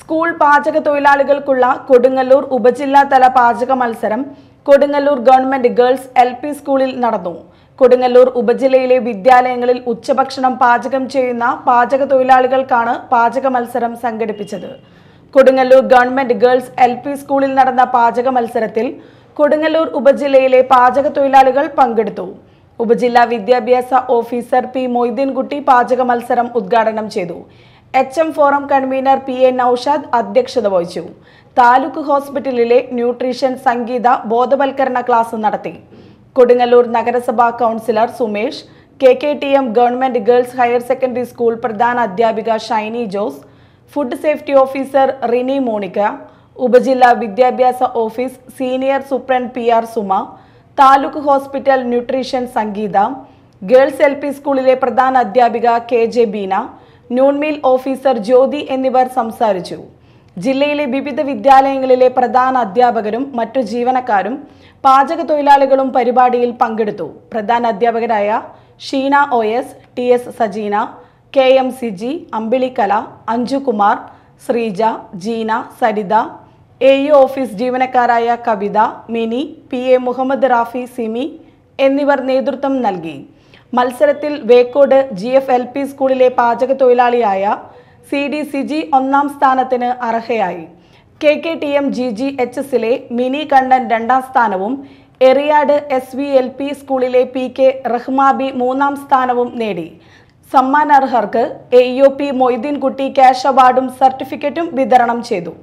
School പാചക തൊഴിലാളികൾക്കുള്ള കൊടുങ്ങല്ലൂർ ഉപജില്ലാതല പാചക മത്സരം Kodungallur government girls L P സ്കൂളിൽ നടന്നു. കൊടുങ്ങല്ലൂർ ഉപജില്ലയിലെ വിദ്യാലയങ്ങളിൽ ഉച്ചഭക്ഷണം പാചകം ചെയ്യുന്ന പാചക തൊഴിലാളികൾക്കാണ് പാചക മത്സരം സംഘടിപ്പിച്ചത്. Kodungallur government girls L P സ്കൂളിൽ നടന്ന പാചക മത്സരത്തിൽ കൊടുങ്ങല്ലൂർ ഉപജില്ലയിലെ പാചക തൊഴിലാളികൾ പങ്കെടുത്തു. ഉപജില്ലാ വിദ്യാഭ്യാസ ഓഫീസർ പി മൊയ്തീൻകുട്ടി പാചക മത്സരം ഉദ്ഘാടനം ചെയ്തു. H M forum convener P A Naushad അധ്യക്ഷത വഹിച്ചു. താലൂക്ക് ഹോസ്പിറ്റലിലെ ന്യൂട്രീഷൻ സംഗീത ബോധവൽക്കരണ ക്ലാസ് നടത്തി. കൊടുങ്ങല്ലൂർ നഗരസഭാ councillor Sumesh K K T M government girls higher secondary school പ്രധാന അധ്യാപിക Shiny Jose food safety officer Rini Monica ഉപജില്ലാ വിദ്യാഭ്യാസ office senior superintendent P R Suma taluk hospital nutrition Sangeetha girls L സ്കൂളിലെ പ്രധാന അധ്യാപിക K J Beena noon meal officer Jyothi എന്നിവർ സംസാരിച്ചു. ജില്ലയിലെ വിവിധ വിദ്യാലയങ്ങളിലെ പ്രധാന അധ്യാപകരും മറ്റു ജീവനക്കാരും പാചക തൊഴിലാളികളും പരിപാടിയിൽ പങ്കെടുത്തു. പ്രധാന അധ്യാപകരായ Sheena O S T S Sajeena K M Siji Ambilikkala Anjukumar Sreeja Jeena Saritha A U office ജീവനക്കാരായ Kavitha Mini P A Muhammad Rafi Simi എന്നിവർ നേതൃത്വം നൽകി. മത്സരത്തിൽ Vekkode G F L P സ്കൂളിലെ പാചക തൊഴിലാളിയായ സി ഡി സിജി ഒന്നാം സ്ഥാനത്തിന് അർഹയായി. K K T M G G H എസിലെ മിനി കണ്ണൻ രണ്ടാം സ്ഥാനവും Eriyad S V L P സ്കൂളിലെ പി കെ റഹ്മാബി മൂന്നാം സ്ഥാനവും നേടി. സമ്മാനാർഹർക്ക് A E O P Moideenkutty cash അവാർഡും സർട്ടിഫിക്കറ്റും വിതരണം ചെയ്തു.